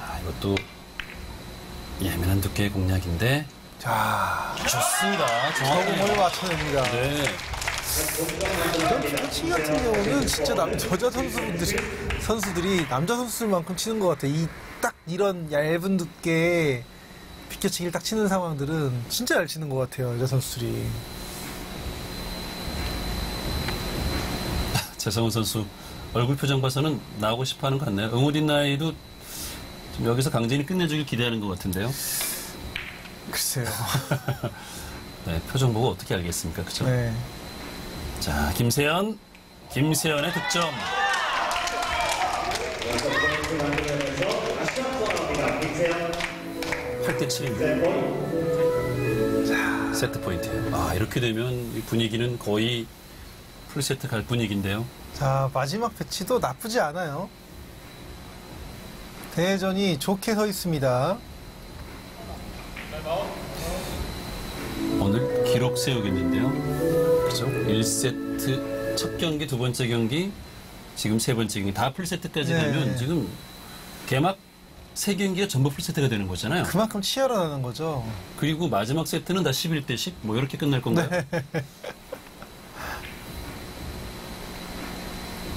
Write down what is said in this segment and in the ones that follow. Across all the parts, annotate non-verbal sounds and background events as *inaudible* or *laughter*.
아, 이것도 예민한 두께의 공략인데 자, 좋습니다. 정확히. 저공을 맞춰냅니다. 네. 이런 피거치기 같은 경우는 진짜 남, 여자 선수들이, 선수들이 남자 선수들만큼 치는 것 같아요. 이, 딱 이런 얇은 두께의 피겨치기를 딱 치는 상황들은 진짜 잘 치는 것 같아요. 여자 선수들이. *laughs* 최성훈 선수 얼굴 표정 봐서는 나오고 싶어 하는 것 같네요. 응우린 나이도 좀 여기서 강진이 끝내주길 기대하는 것 같은데요. 글쎄요. *laughs* 네, 표정 보고 어떻게 알겠습니까? 그죠? 네. 자, 김세연. 김세연의 득점. 팔대 7입니다. 자, 세트 포인트. 아, 이렇게 되면 이 분위기는 거의 풀세트 갈 분위기인데요. 자, 마지막 배치도 나쁘지 않아요. 대회전이 좋게 서 있습니다. 오늘 기록 세우겠는데요. 그죠? 1세트 첫 경기, 두 번째 경기, 지금 세 번째 경기 다 풀세트까지 네. 되면 지금 개막 세 경기가 전부 풀세트가 되는 거잖아요. 그만큼 치열하다는 거죠. 그리고 마지막 세트는 다 11대 10? 뭐 이렇게 끝날 건가요?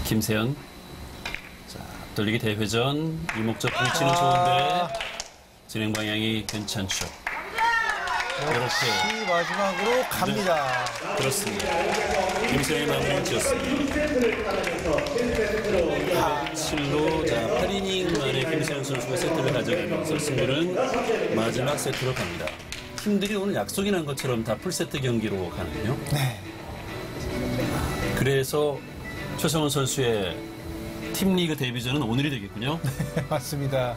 김세연. 자, 돌리기 대회전. 이목적 불치는 아. 좋은데 진행 방향이 괜찮죠. 이렇게 마지막으로 갑니다. 그렇습니다. 김세연의 마무리를 지었습니다. 7로 자, 8이닝 만에 김세연 선수가 세트를 가져가면서 승부는 마지막 세트로 갑니다. 팀들이 오늘 약속이 난 것처럼 다 풀세트 경기로 가는군요. 네. 그래서 최성원 선수의 팀 리그 데뷔전은 오늘이 되겠군요. 맞습니다.